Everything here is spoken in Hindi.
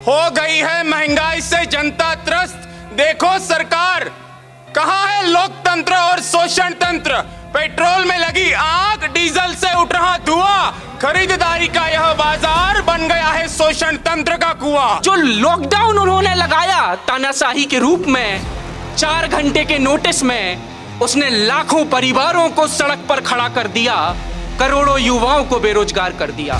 हो गई है महँगाई से जनता त्रस्त। देखो सरकार, कहा है लोकतंत्र और शोषण तंत्र? पेट्रोल में लगी आग, डीजल से उठ रहा धुआँ। खरीदारी का यह बाज़ार बन गया है शोषण तंत्र का कुआँ। जो लॉकडाउन उन्होंने लगाया तानाशाही के रूप में, चार घंटे के नोटिस में, उसने लाखों परिवारों को सड़क पर खड़ा कर दिया, करोड़ों युवाओं को बेरोजगार कर दिया।